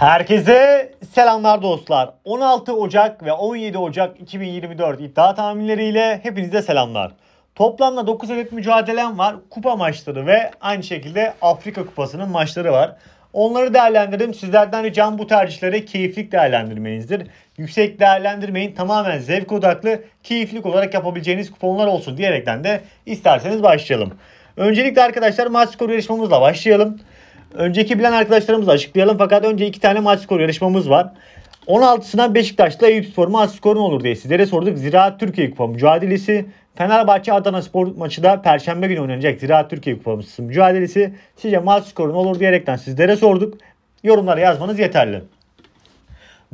Herkese selamlar dostlar. 16 Ocak ve 17 Ocak 2024 iddia tahminleriyle hepinize selamlar. Toplamda 9 adet mücadelem var. Kupa maçları ve aynı şekilde Afrika Kupası'nın maçları var. Onları değerlendirdim. Sizlerden ricam bu tercihleri keyiflik değerlendirmenizdir. Yüksek değerlendirmeyin. Tamamen zevk odaklı, keyiflik olarak yapabileceğiniz kuponlar olsun diyerekten de isterseniz başlayalım. Öncelikle arkadaşlar maç skoru yarışmamızla başlayalım. Önceki bilen arkadaşlarımızı açıklayalım. Fakat önce iki tane maç skoru yarışmamız var. 16'sına Beşiktaş'la Eyüp Spor maç skoru ne olur diye sizlere sorduk. Ziraat Türkiye Kupa mücadelesi. Fenerbahçe Adana Spor maçı da Perşembe günü oynanacak Ziraat Türkiye Kupası mücadelesi. Sizce maç skoru ne olur diyerekten sizlere sorduk. Yorumlara yazmanız yeterli.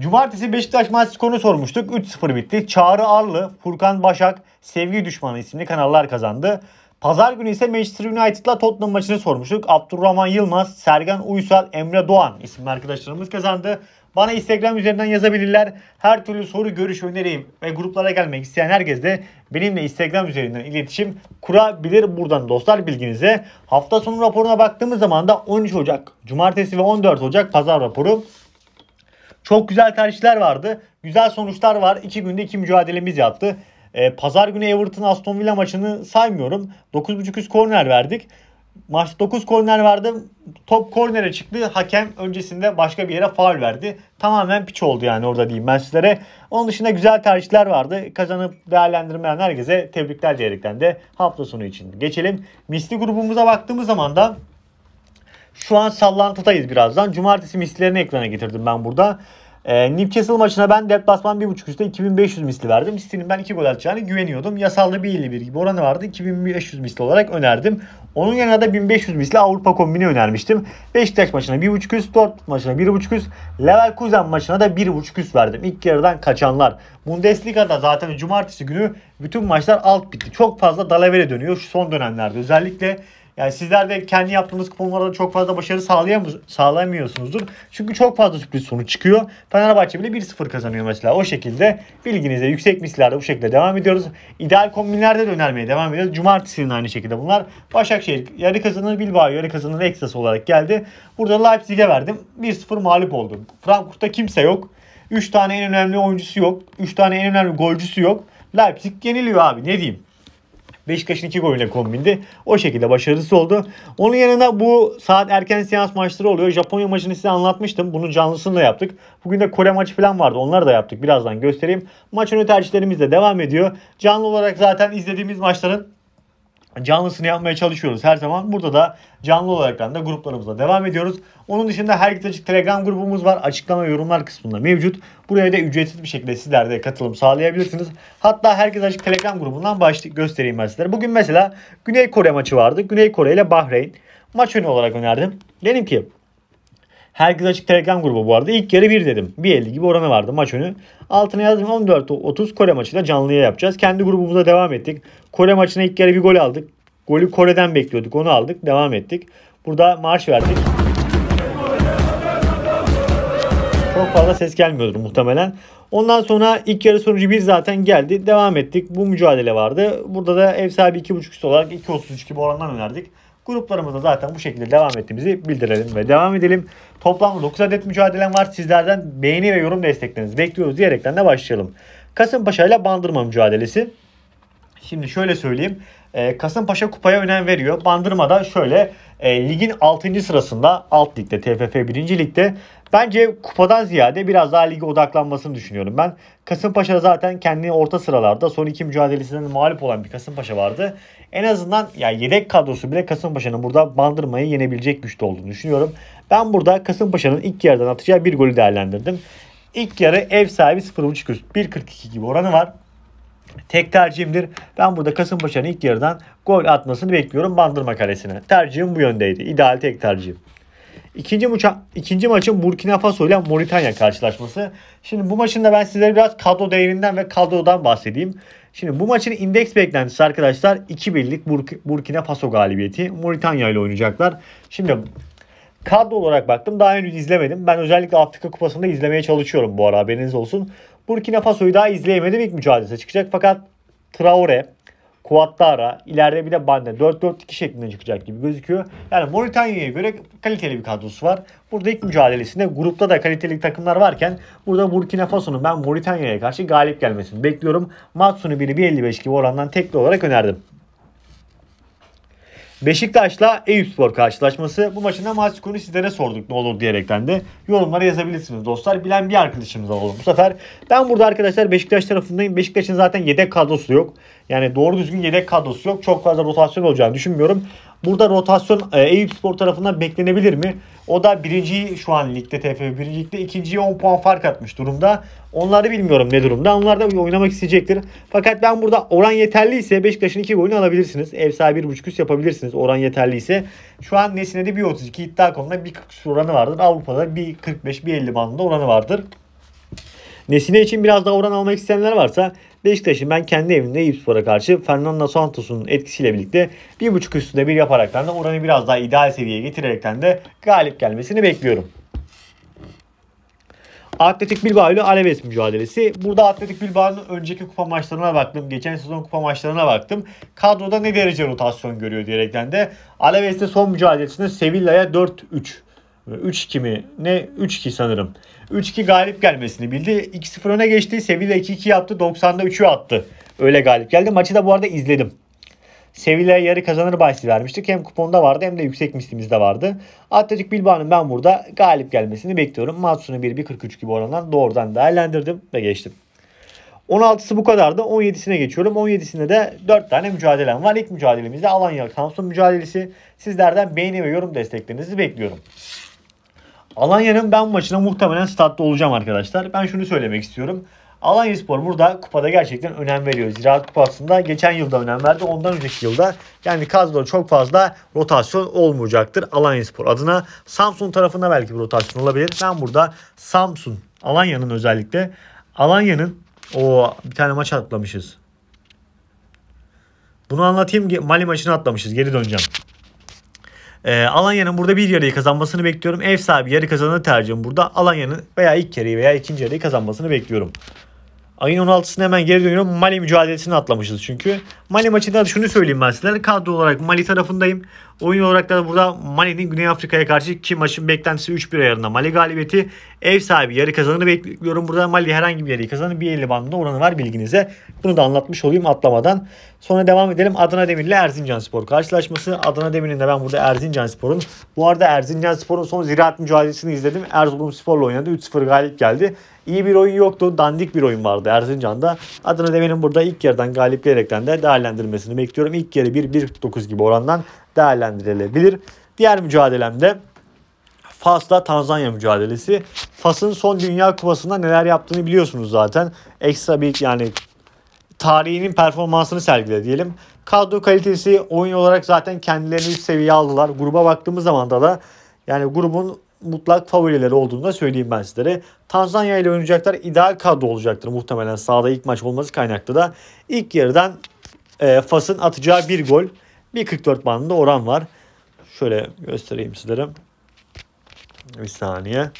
Cumartesi Beşiktaş maç skorunu sormuştuk. 3-0 bitti. Çağrı Arlı, Furkan Başak, Sevgi Düşmanı isimli kanallar kazandı. Pazar günü ise Manchester United'la Tottenham maçını sormuştuk. Abdurrahman Yılmaz, Sergen Uysal, Emre Doğan isimli arkadaşlarımız kazandı. Bana Instagram üzerinden yazabilirler. Her türlü soru, görüş, önereyim ve gruplara gelmek isteyen herkes de benimle Instagram üzerinden iletişim kurabilir buradan dostlar bilginize. Hafta sonu raporuna baktığımız zaman da 13 Ocak, Cumartesi ve 14 Ocak pazar raporu. Çok güzel tercihler vardı. Güzel sonuçlar var. İki günde iki mücadelemiz yaptı. E, Pazar günü Everton Aston Villa maçını saymıyorum. 9.5 üst korner verdik. Maç 9 korner vardı. Top kornere çıktı. Hakem öncesinde başka bir yere faul verdi. Tamamen piç oldu yani orada diyeyim ben sizlere. Onun dışında güzel tercihler vardı. Kazanıp değerlendirmeyen herkese tebrikler diyerekten de hafta sonu için geçelim. Misli grubumuza baktığımız zaman da şu an sallantıdayız birazdan. Cumartesi mislilerini ekrana getirdim ben burada. E, Newcastle maçına ben deplasman 1.5 üstte 2500 misli verdim. Mislinin ben 2 gol atacağını güveniyordum. Yasalda 1.51 gibi oranı vardı. 2500 misli olarak önerdim. Onun yanına da 1500 misli Avrupa kombini önermiştim. Beşiktaş maçına 1.5 üst, Dortmund maçına 1.5 üst, Leverkusen maçına da 1.5 üst verdim. İlk yarıdan kaçanlar. Bundesliga'da zaten cumartesi günü bütün maçlar alt bitti. Çok fazla dalavere dönüyor şu son dönemlerde. Özellikle yani sizler de kendi yaptığınız kuponlarda çok fazla başarı sağlayamıyorsunuzdur. Çünkü çok fazla sürpriz sonuç çıkıyor. Fenerbahçe bile 1-0 kazanıyor mesela. O şekilde bilginize yüksek mislerde bu şekilde devam ediyoruz. İdeal kombinlerde de önermeye devam ediyoruz. Cumartesinin aynı şekilde bunlar. Başakşehir yarı kazanır Bilbao yarı kazanır eksası olarak geldi. Burada Leipzig'e verdim. 1-0 mağlup oldum. Frankfurt'ta kimse yok. 3 tane en önemli oyuncusu yok. 3 tane en önemli golcüsü yok. Leipzig yeniliyor abi ne diyeyim. Beşiktaş'ın iki golüyle kombindi. O şekilde başarısı oldu. Onun yanında bu saat erken seans maçları oluyor. Japonya maçını size anlatmıştım. Bunun canlısını da yaptık. Bugün de Kore maçı falan vardı. Onları da yaptık. Birazdan göstereyim. Maç önü tercihlerimiz de devam ediyor. Canlı olarak zaten izlediğimiz maçların canlısını yapmaya çalışıyoruz her zaman. Burada da canlı olarak da gruplarımızla devam ediyoruz. Onun dışında herkes açık Telegram grubumuz var. Açıklama yorumlar kısmında mevcut. Buraya da ücretsiz bir şekilde sizler de katılım sağlayabilirsiniz. Hatta herkes açık Telegram grubundan başlık göstereyim ben sizlere. Bugün mesela Güney Kore maçı vardı. Güney Kore ile Bahreyn. Maç önü olarak önerdim. Dedim ki Herkes açık Telegram grubu bu arada. İlk yarı 1 dedim. 1.50 gibi oranı vardı maç önü. Altına yazdım 14.30 Kore maçıyla canlıya yapacağız. Kendi grubumuza devam ettik. Kore maçına ilk yarı bir gol aldık. Golü Kore'den bekliyorduk. Onu aldık. Devam ettik. Burada marş verdik. Çok fazla ses gelmiyordur muhtemelen. Ondan sonra ilk yarı sonucu bir zaten geldi. Devam ettik. Bu mücadele vardı. Burada da ev sahibi 2.5 üst olarak 2.33 gibi orandan önerdik. Gruplarımızda zaten bu şekilde devam ettiğimizi bildirelim ve devam edelim. Toplamda 9 adet mücadelem var. Sizlerden beğeni ve yorum desteklerinizi bekliyoruz diyerekten de başlayalım. Kasımpaşa ile Bandırma mücadelesi. Şimdi şöyle söyleyeyim. Ee, Kasımpaşa kupaya önem veriyor. Bandırma'da şöyle e, ligin 6. sırasında alt ligde TFF 1. ligde bence kupadan ziyade biraz daha lige odaklanmasını düşünüyorum ben. Kasımpaşa zaten kendi orta sıralarda son iki mücadelesinden mağlup olan bir Kasımpaşa vardı. En azından ya yedek kadrosu bile Kasımpaşa'nın burada Bandırma'yı yenebilecek güçte olduğunu düşünüyorum. Ben burada Kasımpaşa'nın ilk yarıdan atacağı bir golü değerlendirdim. İlk yarı ev sahibi 0.5 üst 1.42 gibi oranı var. Tek tercihimdir. Ben burada Kasımpaşa'nın ilk yarıdan gol atmasını bekliyorum Bandırma karesine. Tercihim bu yöndeydi. İdeal tek tercihim. İkinci, maça, ikinci maçın Burkina Faso ile Moritanya karşılaşması. Şimdi bu maçın da ben sizlere biraz kadro değerinden ve kadrodan bahsedeyim. Şimdi bu maçın indeks beklentisi arkadaşlar 2 birlik Burk Burkina Faso galibiyeti. Moritanya ile oynayacaklar. Şimdi kadro olarak baktım. Daha henüz izlemedim. Ben özellikle Afrika Kupası'nda izlemeye çalışıyorum bu ara haberiniz olsun. Burkina Faso'yu daha izleyemedim. İlk mücadelesi çıkacak. Fakat Traore, Kuatlara, ileride bir de Bande 4-4-2 şeklinde çıkacak gibi gözüküyor. Yani Moritanya'ya göre kaliteli bir kadrosu var. Burada ilk mücadelesinde grupta da kaliteli takımlar varken burada Burkina Faso'nun ben Moritanya'ya karşı galip gelmesini bekliyorum. Maç sonu 1'i 1.55 gibi orandan tekli olarak önerdim. Beşiktaş'la Eyüpspor karşılaşması. Bu maçın da maç skorunu sizlere sorduk ne olur diyerekten de yorumlara yazabilirsiniz dostlar. Bilen bir arkadaşımız alalım bu sefer. Ben burada arkadaşlar Beşiktaş tarafındayım. Beşiktaş'ın zaten yedek kadrosu yok. Yani doğru düzgün yedek kadrosu yok. Çok fazla rotasyon olacağını düşünmüyorum. Burada rotasyon e, Eyüp Spor tarafından beklenebilir mi? O da birinci şu an ligde TFF birinci ligde ikinciye 10 puan fark atmış durumda. Onları bilmiyorum ne durumda. Onlar da oynamak isteyecektir. Fakat ben burada oran yeterliyse Beşiktaş'ın 2 golünü alabilirsiniz. Ev sahibi 1.5 üst yapabilirsiniz oran yeterliyse. Şu an Nesine'de 1.32 iddia konuda 1.40 oranı vardır. Avrupa'da 1.45 1.50 bandında oranı vardır. Nesine için biraz daha oran almak isteyenler varsa Beşiktaş'ın ben kendi evimde Eyüpspor'a karşı Fernando Santos'un etkisiyle birlikte 1.5 üstünde bir yaparaktan da oranı biraz daha ideal seviyeye getirerekten de galip gelmesini bekliyorum. Atletik Bilbao ile Alaves mücadelesi. Burada Atletik Bilbao'nun önceki kupa maçlarına baktım. Geçen sezon kupa maçlarına baktım. Kadroda ne derece rotasyon görüyor diyerekten de Alaves'te son mücadelesinde Sevilla'ya 4-3 3-2 mi? Ne? 3-2 sanırım. 3-2 galip gelmesini bildi. 2-0 öne geçti. Sevilla 2-2 yaptı. 90'da 3'ü attı. Öyle galip geldi. Maçı da bu arada izledim. Sevilla'ya yarı kazanır bahsi vermiştik. Hem kuponda vardı hem de yüksek mislimizde vardı. Atletik Bilbao'nun ben burada galip gelmesini bekliyorum. Maç sonu 1-1-43 gibi orandan doğrudan değerlendirdim ve geçtim. 16'sı bu kadardı. 17'sine geçiyorum. 17'sinde de 4 tane mücadelem var. İlk mücadelemizde Alanya Samsun mücadelesi. Sizlerden beğeni ve yorum desteklerinizi bekliyorum. Alanya'nın ben maçına muhtemelen statta olacağım arkadaşlar. Ben şunu söylemek istiyorum. Alanya Spor burada kupada gerçekten önem veriyor. Ziraat Kupası'nda geçen yılda önem verdi. Ondan önceki yılda yani kadroda çok fazla rotasyon olmayacaktır Alanya Spor adına. Samsun tarafında belki bir rotasyon olabilir. Ben burada Samsun, Alanya'nın özellikle Alanya'nın o bir tane maç atlamışız. Bunu anlatayım. Mali maçını atlamışız. Geri döneceğim. Ee, Alanya'nın burada bir yarıyı kazanmasını bekliyorum. Ev sahibi yarı kazananı tercihim burada. Alanya'nın veya ilk yarıyı veya ikinci yarıyı kazanmasını bekliyorum. Ayın 16'sına hemen geri dönüyorum. Mali mücadelesini atlamışız çünkü. Mali maçında şunu söyleyeyim ben sizlere. Kadro olarak Mali tarafındayım. Oyun olarak da burada Mali'nin Güney Afrika'ya karşı ki maçın beklentisi 3-1 ayarında. Mali galibiyeti ev sahibi yarı kazanını bekliyorum. Burada Mali herhangi bir yarıyı kazanır. Bir 50 bandında oranı var bilginize. Bunu da anlatmış olayım atlamadan. Sonra devam edelim. Adana Demir Erzincan Spor karşılaşması. Adana Demir'in de ben burada Erzincan Spor'un. Bu arada Erzincan Spor'un son ziraat mücadelesini izledim. Erzurum Spor'la oynadı. 3-0 galip geldi. İyi bir oyun yoktu. Dandik bir oyun vardı Erzincan'da. Adana Demir'in burada ilk yarıdan galip gelerekten de değerlendirmesini bekliyorum. İlk yarı 1-1-9 gibi orandan değerlendirilebilir. Diğer mücadelemde Fas'la Tanzanya mücadelesi. Fas'ın son Dünya Kupası'nda neler yaptığını biliyorsunuz zaten. Ekstra bir yani tarihinin performansını sergiledi diyelim. Kadro kalitesi oyun olarak zaten kendilerini üst seviye aldılar. Gruba baktığımız zaman da yani grubun mutlak favorileri olduğunu da söyleyeyim ben sizlere. Tanzanya ile oynayacaklar ideal kadro olacaktır muhtemelen sahada ilk maç olması kaynaklı da. ilk yarıdan e, Fas'ın atacağı bir gol 1.44 bandında oran var. Şöyle göstereyim sizlere. Bir saniye.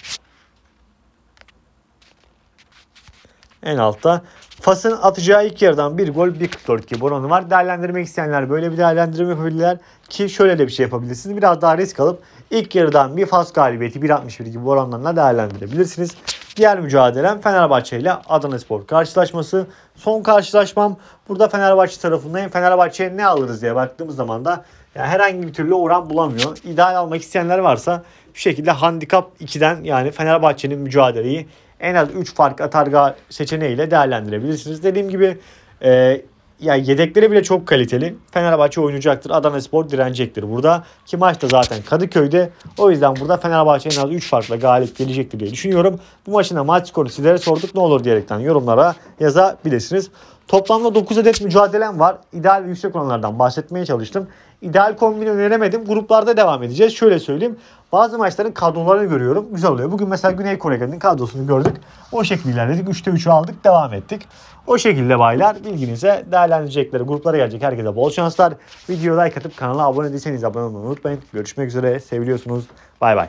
En altta. Fas'ın atacağı ilk yarıdan bir gol 1.44 gibi oranı var. Değerlendirmek isteyenler böyle bir değerlendirme yapabilirler. Ki şöyle de bir şey yapabilirsiniz. Biraz daha risk alıp ilk yarıdan bir Fas galibiyeti 1.61 gibi oranlarla değerlendirebilirsiniz. Diğer mücadelem Fenerbahçe ile Adana Spor karşılaşması. Son karşılaşmam burada Fenerbahçe tarafındayım. Fenerbahçe'ye ne alırız diye baktığımız zaman da yani herhangi bir türlü oran bulamıyor. İdeal almak isteyenler varsa şu şekilde handikap 2'den yani Fenerbahçe'nin mücadeleyi en az 3 fark atarga seçeneğiyle değerlendirebilirsiniz. Dediğim gibi e, ya yedekleri bile çok kaliteli. Fenerbahçe oynayacaktır. Adana Spor direnecektir burada. Ki maç da zaten Kadıköy'de. O yüzden burada Fenerbahçe en az 3 farkla galip gelecektir diye düşünüyorum. Bu maçın da maç skoru sizlere sorduk ne olur diyerekten yorumlara yazabilirsiniz. Toplamda 9 adet mücadelem var. İdeal ve yüksek oranlardan bahsetmeye çalıştım. İdeal kombini öneremedim. Gruplarda devam edeceğiz. Şöyle söyleyeyim. Bazı maçların kadrolarını görüyorum. Güzel oluyor. Bugün mesela Güney Kore'nin kadrosunu gördük. O şekilde ilerledik. 3'te 3'ü aldık. Devam ettik. O şekilde baylar bilginize değerlendirecekleri gruplara gelecek herkese bol şanslar. Videoya like atıp kanala abone değilseniz abone olmayı unutmayın. Görüşmek üzere. Seviliyorsunuz. Bay bay.